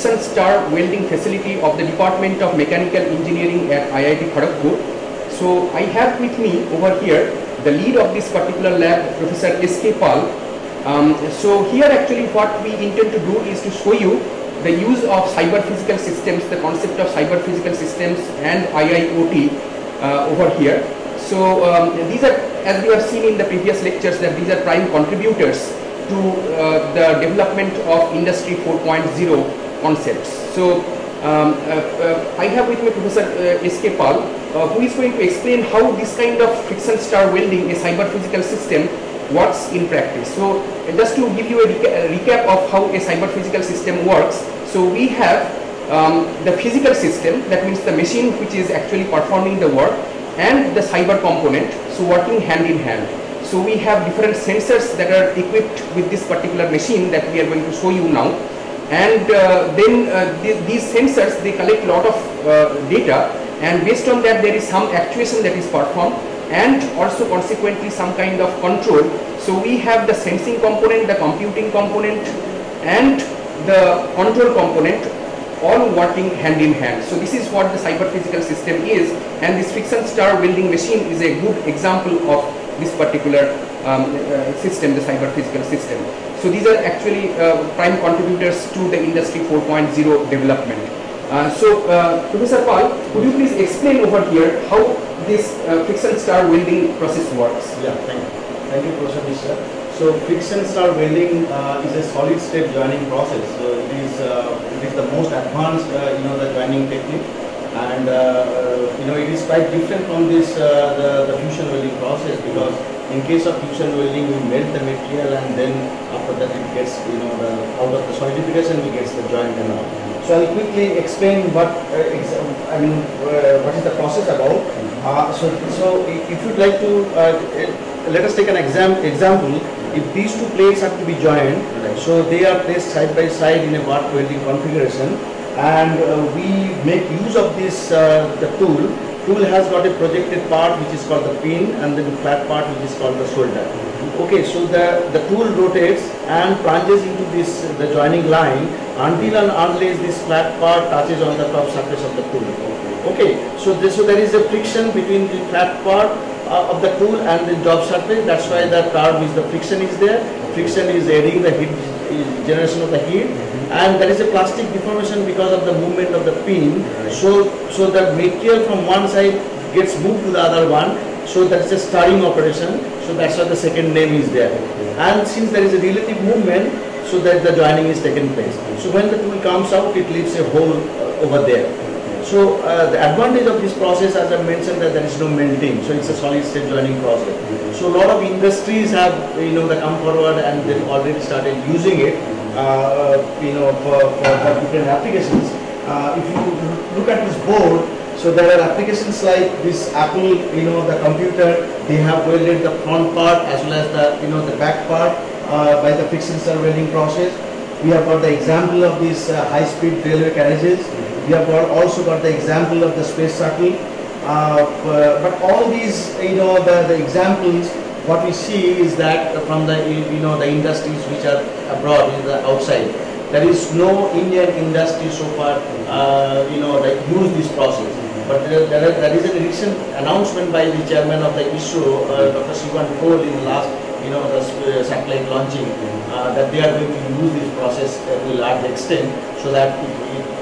friction stir welding facility of the Department of Mechanical Engineering at IIT Kharagpur. So I have with me over here the lead of this particular lab, Professor S.K. Pal. Um, so here actually what we intend to do is to show you the use of cyber physical systems, the concept of cyber physical systems and IIoT uh, over here. So um, these are, as we have seen in the previous lectures, that these are prime contributors to uh, the development of Industry 4.0 concepts. So um, uh, uh, I have with me Professor uh, S.K. Pal, uh, who is going to explain how this kind of friction stir welding, a cyber physical system, works in practice. So just to give you a, reca a recap of how a cyber physical system works, so we have um, the physical system, that means the machine which is actually performing the work, and the cyber component, so working hand in hand. So we have different sensors that are equipped with this particular machine that we are going to show you now. And uh, then uh, th these sensors, they collect lot of uh, data and based on that there is some actuation that is performed and also consequently some kind of control. So we have the sensing component, the computing component and the control component all working hand in hand. So this is what the cyber physical system is and this friction stir welding machine is a good example of this particular um, uh, system, the cyber physical system. So these are actually uh, prime contributors to the industry 4.0 development. Uh, so uh, Professor Pal, could you please explain over here how this uh, friction stir welding process works? Yeah, thank you. Thank you, Professor Mishra. So friction stir welding uh, is a solid state joining process. So it is it is the most advanced you know the joining technique, and uh, you know it is quite different from this uh, the, the fusion welding process because in case of fusion welding we melt the material and then after that it gets you know the out of the solidification we get the joint and all. So I'll quickly explain what uh, ex- I mean uh, what is the process about. Uh, so so if you'd like to uh, let us take an exam example. If these two plates have to be joined, so they are placed side by side in a butt welding configuration, and uh, we make use of this uh, the tool. Tool has got a projected part which is called the pin, and then flat part which is called the shoulder. Okay, so the the tool rotates and plunges into this the joining line until and unless this flat part touches on the top surface of the tool. Okay, so this, so there is a friction between the flat part uh, of the tool and the job surface. That's why the curve is the friction is there. Friction is aiding the heat generation of the heat, and there is a plastic deformation because of the movement of the pin. So so the material from one side gets moved to the other one. So that's a stirring operation. So that's why the second name is there. And since there is a relative movement, so that the joining is taken place. So when the tool comes out, it leaves a hole uh, over there. So uh, the advantage of this process, as I mentioned, that there is no melting. So it's a solid state joining process. So a lot of industries have, you know, they come forward and they've already started using it, you know, for, for, for different applications. Uh, if you look at this board, so there are applications like this Apple, you know, the computer, they have welded the front part as well as the, you know, the back part uh, by the friction stir welding process. We have got the example of these uh, high-speed railway carriages. We have got also got the example of the space shuttle. Uh, but all these, you know, the, the examples, what we see is that from the, you know, the industries which are abroad, in the outside, there is no Indian industry so far, uh, you know, that use this process. But there, there, there is a recent announcement by the chairman of the ISRO, uh, Dr. Sivan Kohl, in the last, you know, the uh, satellite launching, uh, that they are going to use this process uh, to a large extent so that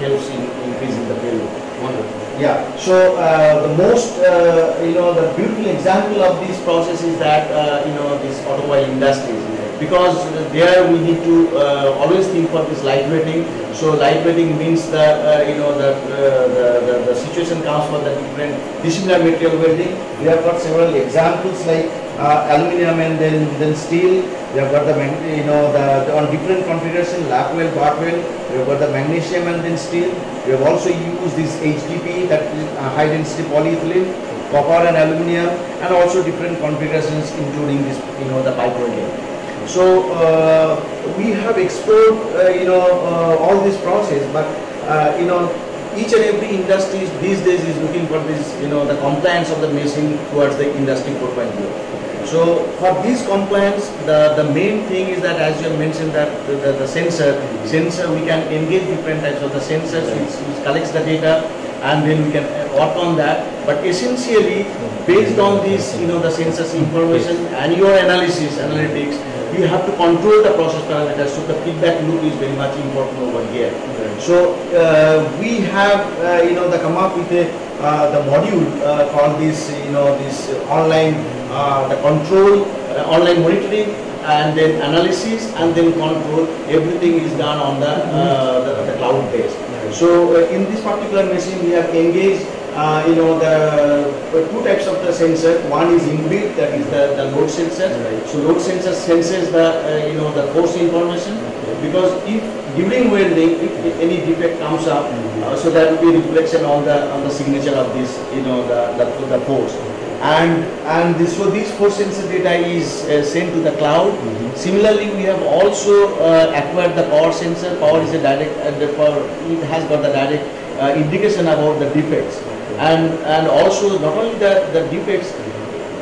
helps in increasing the payload. Wonderful. Yeah, so uh, the most, uh, you know, the beautiful example of this process is that, uh, you know, this automobile industries. Because there we need to uh, always think for this lightweighting. So lightweighting means that, uh, you know, the, uh, the, the, the situation comes for the different dissimilar material welding. We have got several examples like uh, aluminium and then, then steel. We have got the, you know, the, the on different configuration, lap weld, butt weld. We have got the magnesium and then steel. We have also used this HDP, that is uh, high density polyethylene, copper and aluminium, and also different configurations including this, you know, the pipe welding. So uh, we have explored, uh, you know, uh, all this process, but uh, you know, each and every industry these days is looking for this, you know, the compliance of the machine towards the industry 4.0. So for these compliance, the, the main thing is that as you have mentioned that the, the, the sensor, sensor we can engage different types of the sensors which, which collects the data and then we can work on that. But essentially, based on this, you know, the sensors information and your analysis, analytics, you have to control the process parameters. So the feedback loop is very much important over here. So uh, we have, uh, you know, the come up with a, uh, the module uh, called this, you know, this online, uh, the control, uh, online monitoring and then analysis and then control. Everything is done on the, uh, the, the cloud base. So uh, in this particular machine, we have engaged, uh, you know, the uh, two types of the sensor. One is inbuilt, that is the, the load sensor. Right. So load sensor senses the, uh, you know, the force information. Because if during welding, if any defect comes up, uh, so that will be reflection on the on the signature of this, you know, the the, the force. And and this so this force sensor data is uh, sent to the cloud. Similarly, we have also uh, acquired the power sensor. Power is a direct, uh, the power, it has got the direct uh, indication about the defects. And and also not only the, the defects,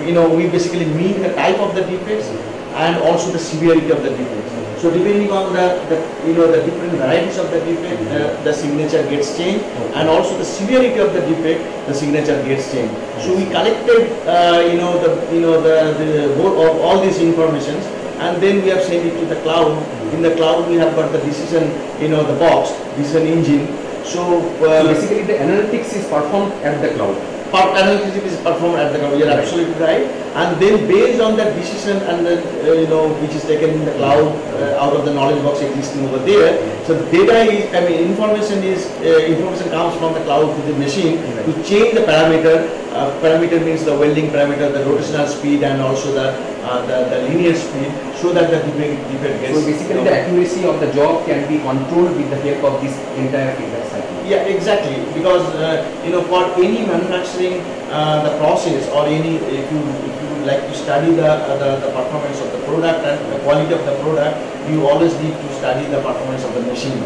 you know, we basically mean the type of the defects and also the severity of the defect. So depending on the, the you know the different varieties of the defect, uh, the signature gets changed, and also the severity of the defect, the signature gets changed. So we collected uh, you know the you know the, the of all these informations, and then we have sent it to the cloud. In the cloud, we have got the decision you know the box, decision engine. So, uh, So basically the analytics is performed at the cloud. Part analysis is performed at the cloud. You're Right. absolutely right. And then based on that decision and the, uh, you know, which is taken in the cloud uh, out of the knowledge box existing over there. So the data is, I mean, information is, uh, information comes from the cloud to the machine to change the parameter. Uh, parameter means the welding parameter, the rotational speed and also the, uh, the, the linear speed so that the defect, defect gets. So basically you the accuracy of the job can be controlled with the help of this entire feedback. Yeah, exactly. Because uh, you know, for any manufacturing, uh, the process or any, if you if you like to study the, uh, the the performance of the product and the quality of the product, you always need to study the performance of the machine.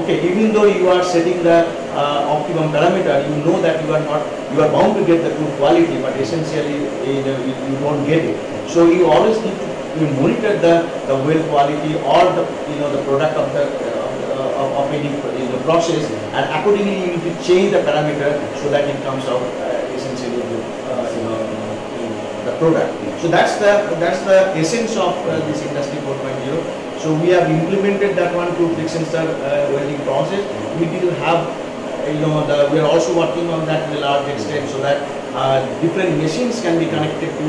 Okay, even though you are setting the uh, optimum parameter, you know that you are not, you are bound to get the good quality, but essentially you, know, you, don't get it. So you always need to you monitor the the weld quality or the you know the product of the uh, of, of any process and accordingly you need to change the parameter so that it comes out uh, essentially uh, you know, the product. So that's the that's the essence of uh, this industry 4.0. So we have implemented that one to friction stir uh, welding process. We will have you know the, we are also working on that to a large extent so that uh, different machines can be connected to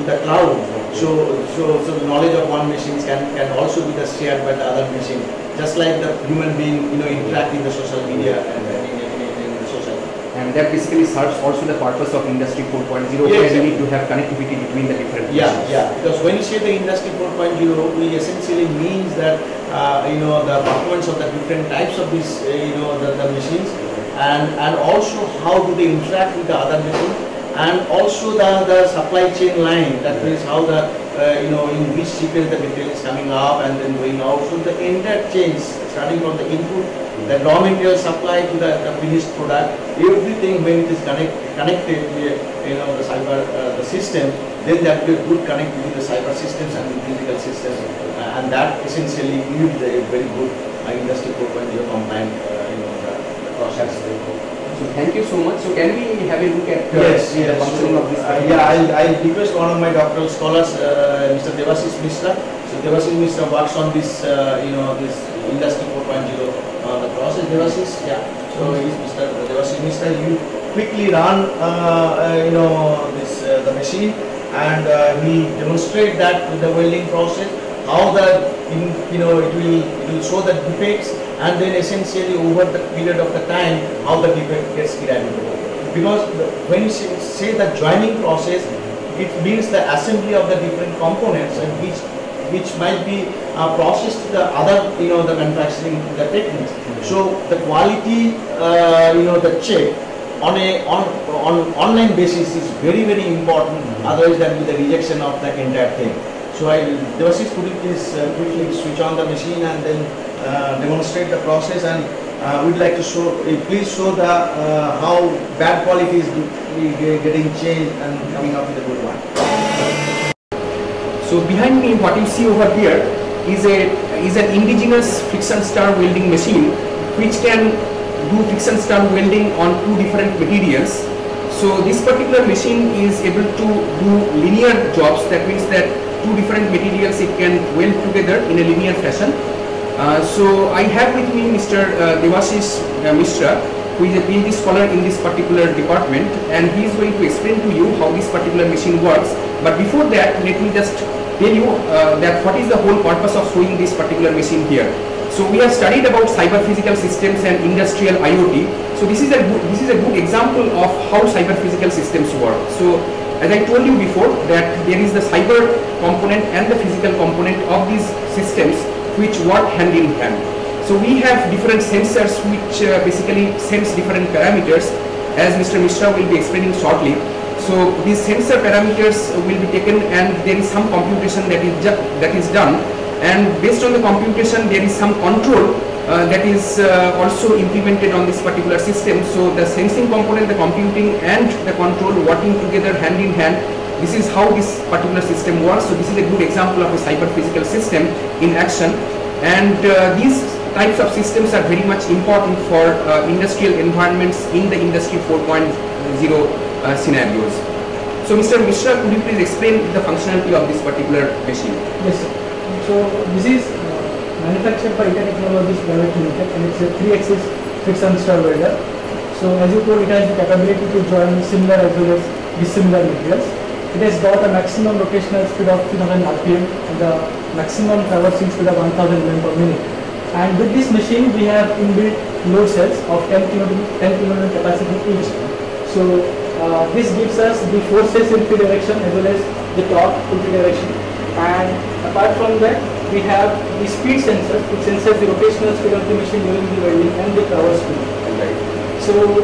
to the cloud. So, so, so the knowledge of one machine can, can also be the shared by the other machine. Just like the human being, you know, interact in the social media and uh, in, in, in, the social. And that basically serves also the purpose of Industry 4.0 where Yeah, you need to have connectivity between the different Yeah, machines. yeah. Because when you say the industry 4.0, we essentially means that uh, you know the performance of the different types of these, uh, you know, the, the machines, and and also how do they interact with the other people and also the the supply chain line. That means how the uh, you know in which sequence the material is coming up and then going out. So the entire change, starting from the input, the raw material supply to the, the finished product, everything when it is connect, connected, with, you know, the cyber uh, the system, then there will be a good connect between the cyber systems and the physical systems, uh, and that essentially yields a very good uh, industry 4.0 compliant, you know, the, the process. So thank you so much. So can we have a look at uh, Yes, the yes. functioning of this? Uh, yeah, I'll, I'll request one of my doctoral scholars, uh, Mr. Devasis Mishra. So Devasis Mishra works on this, uh, you know, this industry 4.0 uh, the process. Devasis, yeah. So he's Mr. Devasis Mishra. You quickly run, uh, uh, you know, this uh, the machine, and uh, he demonstrate that with the welding process. How the, in, you know, it will it will show the defects, and then essentially over the period of the time, how the defect gets eradicated because when you say, the joining process, it means the assembly of the different components and which which might be uh, processed to the other, you know, the manufacturing the techniques. So the quality, uh, you know, the check on a on on online basis is very very important. Otherwise, there will be the rejection of the entire thing. So I, Devasis, could you please uh, quickly switch on the machine and then demonstrate the process and uh, we'd like to show, uh, please show the uh, how bad quality is getting changed and coming up with a good one. So behind me, what you see over here is a is an indigenous friction stir welding machine, which can do friction stir welding on two different materials. So this particular machine is able to do linear jobs. That means that two different materials it can weld together in a linear fashion. Uh, so I have with me Mr. Uh, Devashish uh, Mishra, who is a PhD scholar in this particular department, and he is going to explain to you how this particular machine works. But before that, let me just tell you uh, that what is the whole purpose of showing this particular machine here. So we have studied about cyber physical systems and industrial IoT. So this is a this is a good example of how cyber physical systems work. So as I told you before that there is the cyber component and the physical component of these systems which work hand in hand. So we have different sensors which uh, basically sense different parameters as Mr. Mishra will be explaining shortly. So these sensor parameters will be taken and there is some computation that is that is done and based on the computation there is some control uh, that is uh, also implemented on this particular system. So the sensing component, the computing and the control working together hand in hand. This is how this particular system works. So this is a good example of a cyber physical system in action. And uh, these types of systems are very much important for uh, industrial environments in the industry 4.0 uh, scenarios. So Mr. Mishra, could you please explain the functionality of this particular machine? Yes, sir. So this is uh, manufactured by ETA Technologies Private Limited and it's a 3-axis friction stir welder. So as you told, it has the capability to join similar as well as dissimilar materials. It has got a maximum rotational speed of 3000 rpm and the maximum traversing speed of 1000 mm per minute. And with this machine, we have inbuilt load cells of 10 kN, 10 kN capacity each. So uh, this gives us the forces in P direction as well as the torque in P direction. And apart from that, we have the speed sensor which senses the rotational speed of the machine during the welding and the traverse speed. So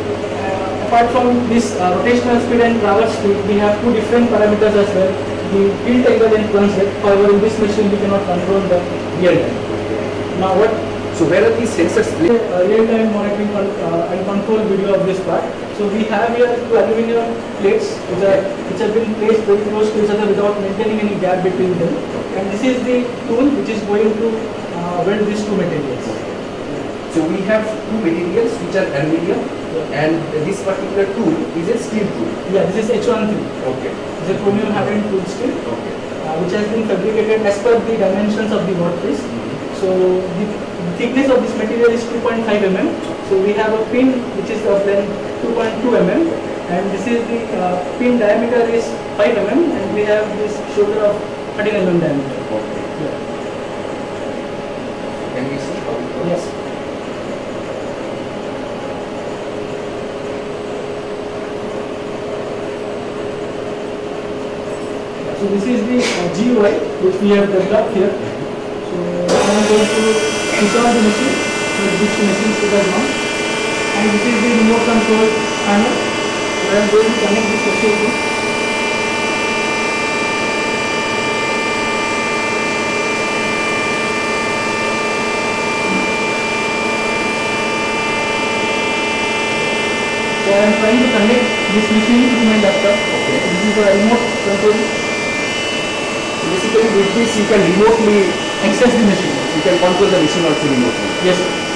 apart from this uh, rotational speed and traverse speed, we have two different parameters as well. The tilt angle and plunge rate. However, in this machine we cannot control the real time. Now what So where are these sensors? uh, real-time monitoring con- uh, and control video of this part. So we have here two aluminum plates which are which have been placed very close to each other without maintaining any gap between them. And this is the tool which is going to uh, weld these two materials. So we have two materials which are aluminium and this particular tool is a steel tool. Yeah, this is H13. Okay. It's a chromium hardened tool steel Okay. uh, which has been fabricated as per the dimensions of the workpiece. So the thickness of this material is 2.5 mm. So we have a pin which is of length 2.2 mm and this is the uh, pin diameter is 5 mm and we have this shoulder of 13 mm diameter. Okay. Yeah. Can we see how it works? Yes. So this is the uh, GUI which we have developed here. So I am going to switch on the machine, so which machine should have on. And this is the remote control panel. So I am going to connect this machine. So I am trying to connect this machine to my laptop. Okay. This is a remote control. Basically with this you can remotely, Access the machine. you can control the machine also remotely. Yes.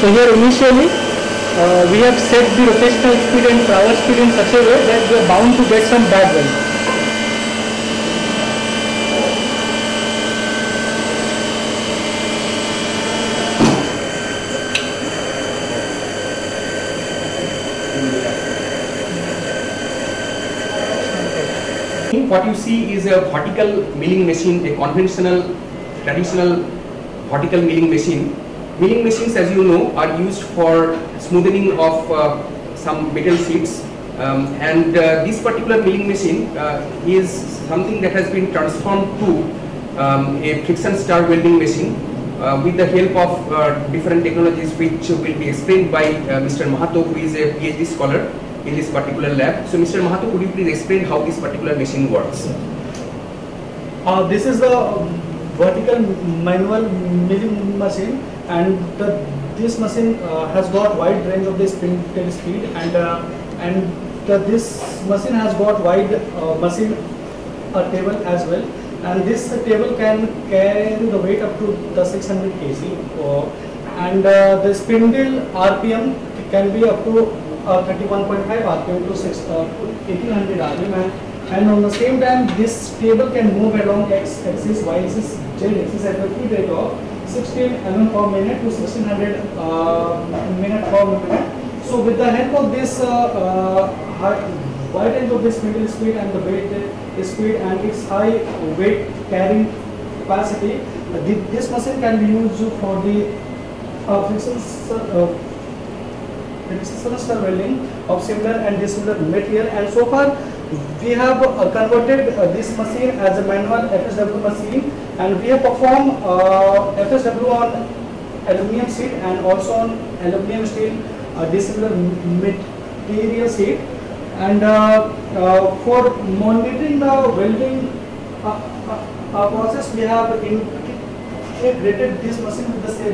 So here initially uh, we have set the rotational speed and traverse speed in such a way that we are bound to get some bad weld. what you see is a vertical milling machine, a conventional, traditional vertical milling machine. Milling machines, as you know, are used for smoothing of uh, some metal sheets. Um, and uh, this particular milling machine uh, is something that has been transformed to um, a friction stir welding machine uh, with the help of uh, different technologies which will be explained by Mr. Mahato who is a PhD scholar in this particular lab. So Mr. Mahato, could you please explain how this particular machine works? This is the um, vertical manual milling machine and the, this machine uh, has got wide range of the spindle speed and uh, and the, this machine has got wide uh, machine uh, table as well. And this table can carry the weight up to the 600 kg. Uh, and uh, the spindle RPM can be up to uh, 31.5 RPM to 6 uh, to 1800 RPM and, and on the same time this table can move along x axis y axis z axis at the speed rate of 16 mm per minute to 1600 uh, minute per minute. So with the help of this uh, uh, wide range of this middle speed and the weight speed and its high weight carrying capacity, this machine can be used for the uh, friction uh, welding of similar and dissimilar material and so far we have uh, converted uh, this machine as a manual FSW machine and we have performed uh, FSW on aluminum sheet and also on aluminum steel uh, dissimilar material sheet and uh, uh, for monitoring the welding uh, uh, uh, process we have integrated this machine with the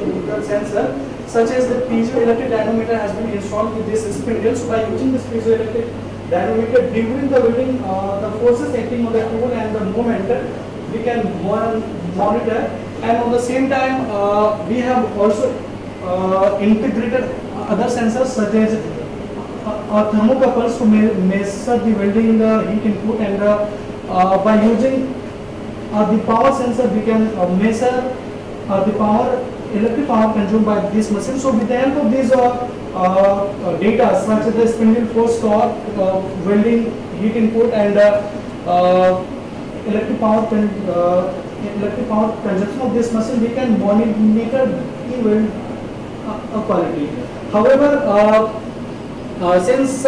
chemical sensor such as the piezoelectric dynamometer has been installed with this spindle. So by using this piezoelectric dynamometer during the welding, the forces acting on the tool and the movement we can monitor and on the same time uh, we have also uh, integrated other sensors such as uh, uh, thermocouples to measure the welding uh, heat input and uh, by using uh, the power sensor we can measure the power electric power consumed by this machine. So with the help of these data such as the spindle force torque, welding heat input and electric power uh, electric power consumption of this machine, we can monitor weld uh, uh, quality. However, uh, uh, since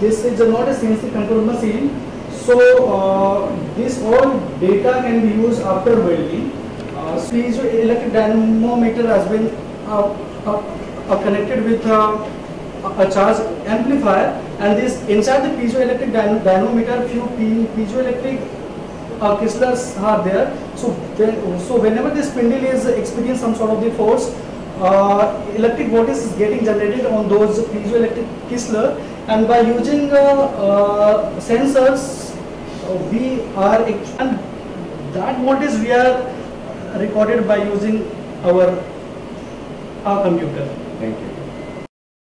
this is not a CNC control machine, so uh, this all data can be used after welding. Uh, piezoelectric dynamometer has been connected with a charge amplifier and this inside the piezoelectric dyn- dynamometer few piezoelectric uh, are there. So, so whenever the spindle is experiencing some sort of the force, uh, electric voltage is getting generated on those piezoelectric crystal and by using uh, uh, sensors uh, we are and that voltage we are recorded by using our our computer. Thank you.